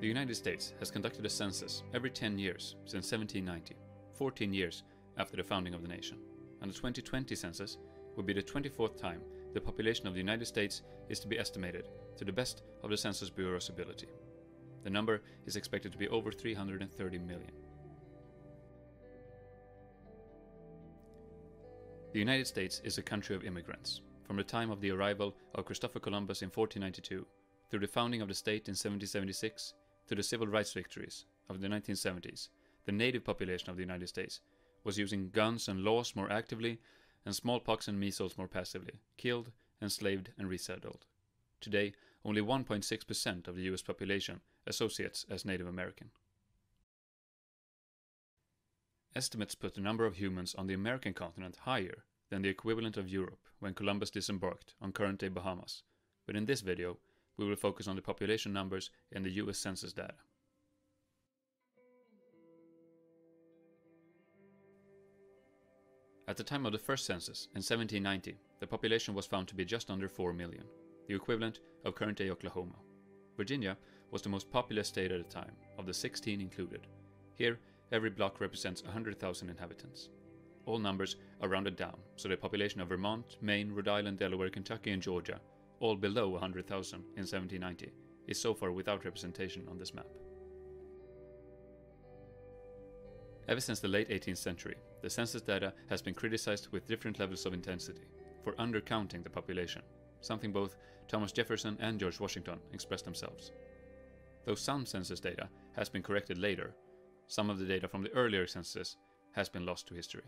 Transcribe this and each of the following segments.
The United States has conducted a census every 10 years since 1790, 14 years after the founding of the nation. And the 2020 census will be the 24th time the population of the United States is to be estimated to the best of the Census Bureau's ability. The number is expected to be over 330 million. The United States is a country of immigrants. From the time of the arrival of Christopher Columbus in 1492, through the founding of the state in 1776, to the civil rights victories of the 1970s, the native population of the United States was using guns and laws more actively and smallpox and measles more passively, killed, enslaved, and resettled. Today, only 1.6% of the US population associates as Native American. Estimates put the number of humans on the American continent higher than the equivalent of Europe when Columbus disembarked on current day Bahamas, but in this video, we will focus on the population numbers in the US Census data. At the time of the first census, in 1790, the population was found to be just under 4 million, the equivalent of current day Oklahoma. Virginia was the most populous state at the time, of the 16 included. Here, every block represents 100,000 inhabitants. All numbers are rounded down, so the population of Vermont, Maine, Rhode Island, Delaware, Kentucky, and Georgia all below 100,000 in 1790, is so far without representation on this map. Ever since the late 18th century, the census data has been criticized with different levels of intensity for undercounting the population, something both Thomas Jefferson and George Washington expressed themselves. Though some census data has been corrected later, some of the data from the earlier census has been lost to history.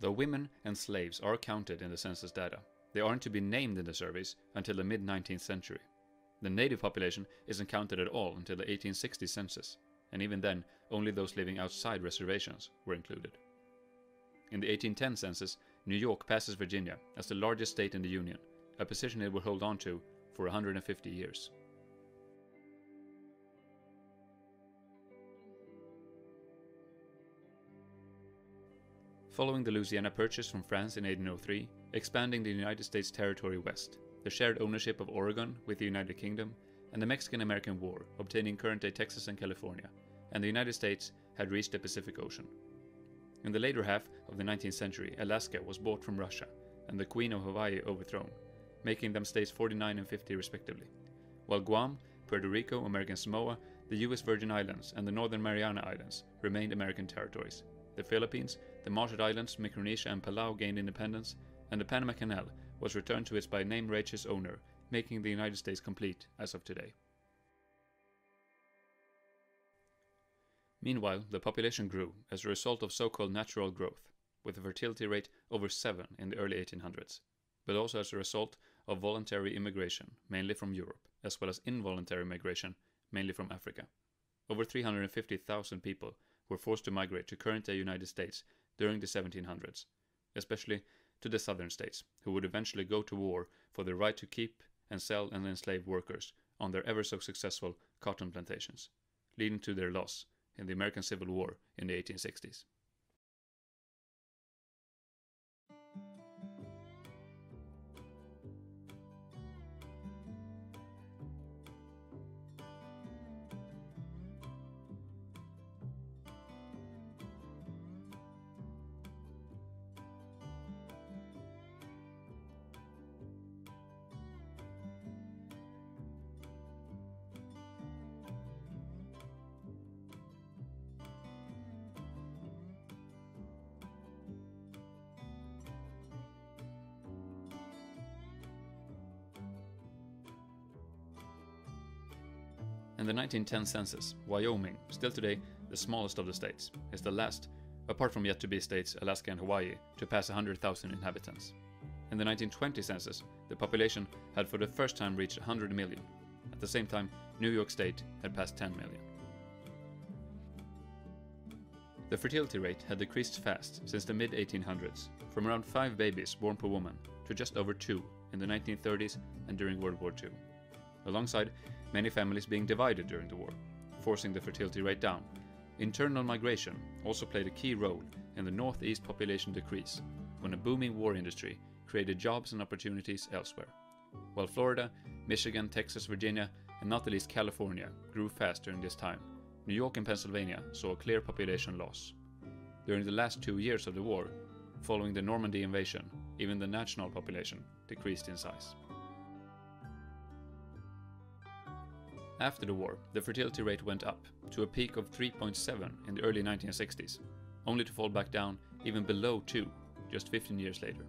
Though women and slaves are counted in the census data, they aren't to be named in the surveys until the mid 19th century. The native population isn't counted at all until the 1860 census, and even then, only those living outside reservations were included. In the 1810 census, New York passes Virginia as the largest state in the Union, a position it would hold on to for 150 years. Following the Louisiana Purchase from France in 1803, expanding the United States territory west, the shared ownership of Oregon with the United Kingdom, and the Mexican American War, obtaining current day Texas and California, and the United States had reached the Pacific Ocean. In the later half of the 19th century, Alaska was bought from Russia, and the Queen of Hawaii overthrown, making them states 49 and 50 respectively, while Guam, Puerto Rico, American Samoa, the US Virgin Islands, and the Northern Mariana Islands remained American territories. The Philippines, the Marshall Islands, Micronesia, and Palau gained independence, and the Panama Canal was returned to its by name righteous owner, making the United States complete as of today. Meanwhile, the population grew as a result of so called natural growth, with a fertility rate over 7 in the early 1800s, but also as a result of voluntary immigration, mainly from Europe, as well as involuntary migration, mainly from Africa. Over 350,000 people were forced to migrate to current day United States during the 1700s, especially to the southern states, who would eventually go to war for the right to keep and sell and enslave workers on their ever so successful cotton plantations, leading to their loss in the American Civil War in the 1860s. In the 1910 census, Wyoming, still today the smallest of the states, is the last, apart from yet to be states Alaska and Hawaii, to pass 100,000 inhabitants. In the 1920 census, the population had for the first time reached 100 million. At the same time, New York State had passed 10 million. The fertility rate had decreased fast since the mid 1800s, from around 5 babies born per woman to just over 2 in the 1930s and during World War II. Alongside many families being divided during the war, forcing the fertility rate down. Internal migration also played a key role in the northeast population decrease, when a booming war industry created jobs and opportunities elsewhere. While Florida, Michigan, Texas, Virginia, and not the least California, grew fast during this time, New York and Pennsylvania saw a clear population loss. During the last two years of the war, following the Normandy invasion, even the national population decreased in size. After the war, the fertility rate went up to a peak of 3.7 in the early 1960s, only to fall back down even below 2 just 15 years later.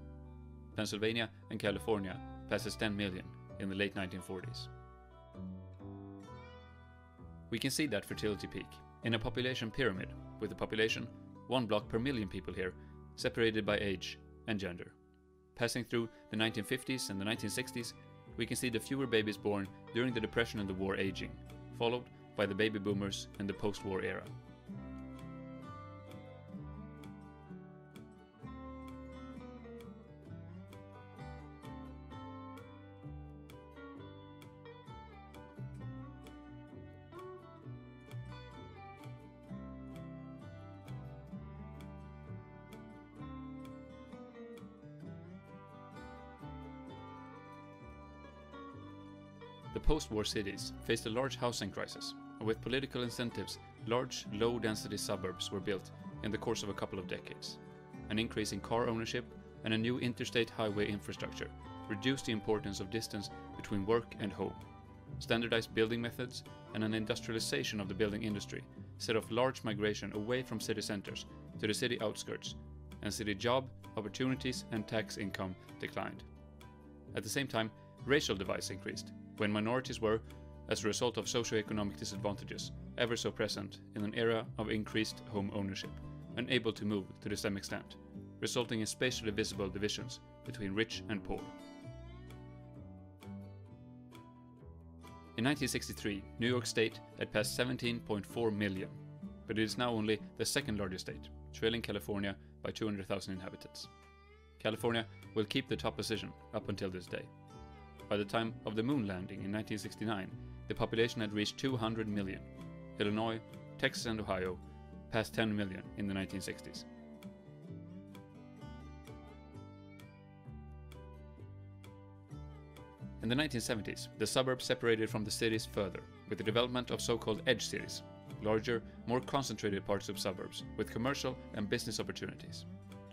Pennsylvania and California passes 10 million in the late 1940s. We can see that fertility peak in a population pyramid, with the population one block per million people here, separated by age and gender. Passing through the 1950s and the 1960s, we can see the fewer babies born during the Depression and the war aging, followed by the baby boomers in the post-war era. The post-war cities faced a large housing crisis, and with political incentives, large, low-density suburbs were built in the course of a couple of decades. An increase in car ownership and a new interstate highway infrastructure reduced the importance of distance between work and home. Standardized building methods and an industrialization of the building industry set off large migration away from city centers to the city outskirts, and city job, opportunities, and tax income declined. At the same time, racial divides increased, when minorities were, as a result of socioeconomic disadvantages, ever so present in an era of increased home ownership, unable to move to the same extent, resulting in spatially visible divisions between rich and poor. In 1963, New York State had passed 17.4 million, but it is now only the second largest state, trailing California by 200,000 inhabitants. California will keep the top position up until this day. By the time of the moon landing in 1969, the population had reached 200 million. Illinois, Texas, and Ohio passed 10 million in the 1960s. In the 1970s, the suburbs separated from the cities further, with the development of so-called edge cities, larger, more concentrated parts of suburbs, with commercial and business opportunities.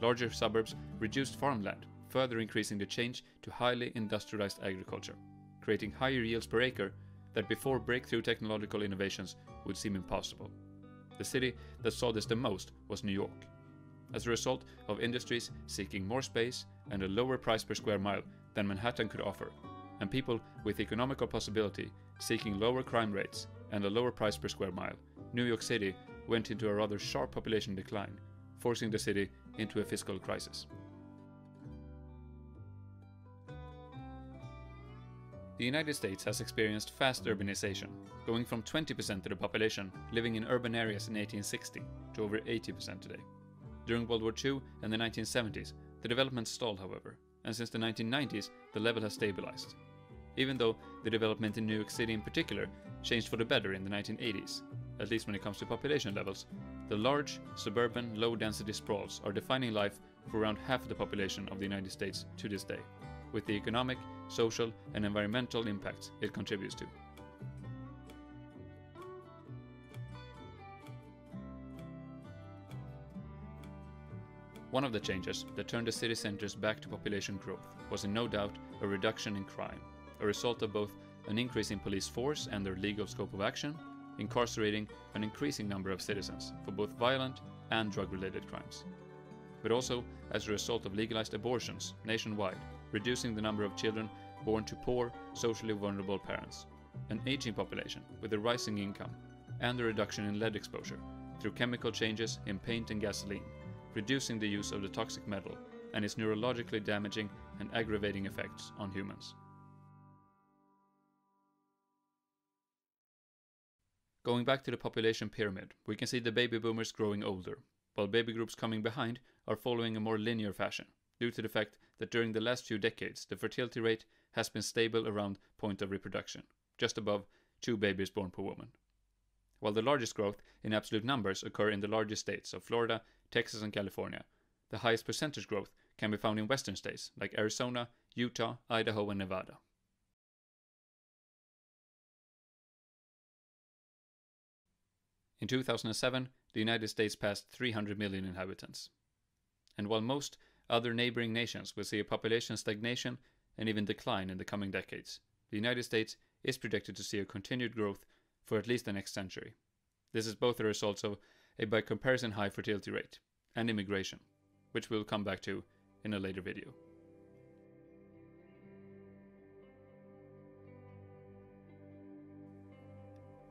Larger suburbs reduced farmland, further increasing the change to highly industrialized agriculture, creating higher yields per acre that before breakthrough technological innovations would seem impossible. The city that saw this the most was New York. As a result of industries seeking more space and a lower price per square mile than Manhattan could offer, and people with economical possibility seeking lower crime rates and a lower price per square mile, New York City went into a rather sharp population decline, forcing the city into a fiscal crisis. The United States has experienced fast urbanization, going from 20% of the population living in urban areas in 1860 to over 80% today. During World War II and the 1970s, the development stalled, however, and since the 1990s, the level has stabilized. Even though the development in New York City in particular changed for the better in the 1980s, at least when it comes to population levels, the large, suburban, low density sprawls are defining life for around half the population of the United States to this day, with the economic social, and environmental impacts it contributes to. One of the changes that turned the city centers back to population growth was in no doubt a reduction in crime, a result of both an increase in police force and their legal scope of action, incarcerating an increasing number of citizens for both violent and drug related crimes. But also as a result of legalized abortions nationwide, reducing the number of children born to poor, socially vulnerable parents, an aging population with a rising income, and a reduction in lead exposure through chemical changes in paint and gasoline, reducing the use of the toxic metal and its neurologically damaging and aggravating effects on humans. Going back to the population pyramid, we can see the baby boomers growing older, while baby groups coming behind are following a more linear fashion, due to the fact that during the last few decades the fertility rate has been stable around point of reproduction, just above two babies born per woman. While the largest growth in absolute numbers occur in the largest states of Florida, Texas, and California, the highest percentage growth can be found in western states like Arizona, Utah, Idaho, and Nevada. In 2007, the United States passed 300 million inhabitants. And while most other neighboring nations will see a population stagnation and even decline in the coming decades, the United States is predicted to see a continued growth for at least the next century. This is both a result of a by comparison high fertility rate and immigration, which we'll come back to in a later video.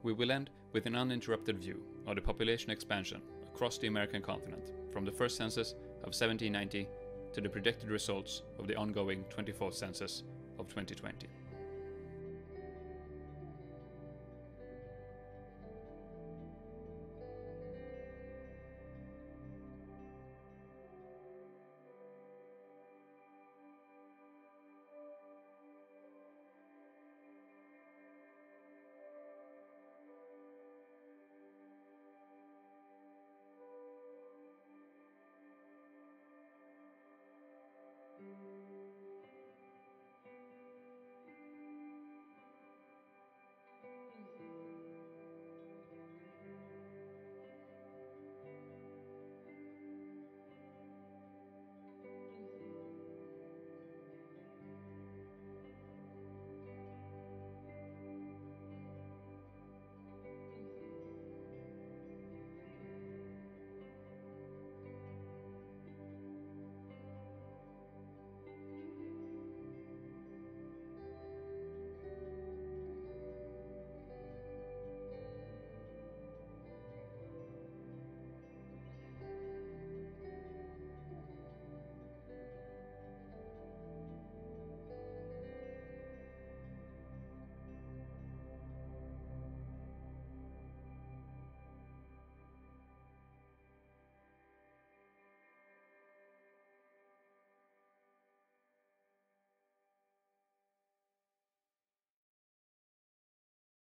We will end with an uninterrupted view of the population expansion across the American continent from the first census of 1790 to the predicted results of the ongoing 24th census of 2020.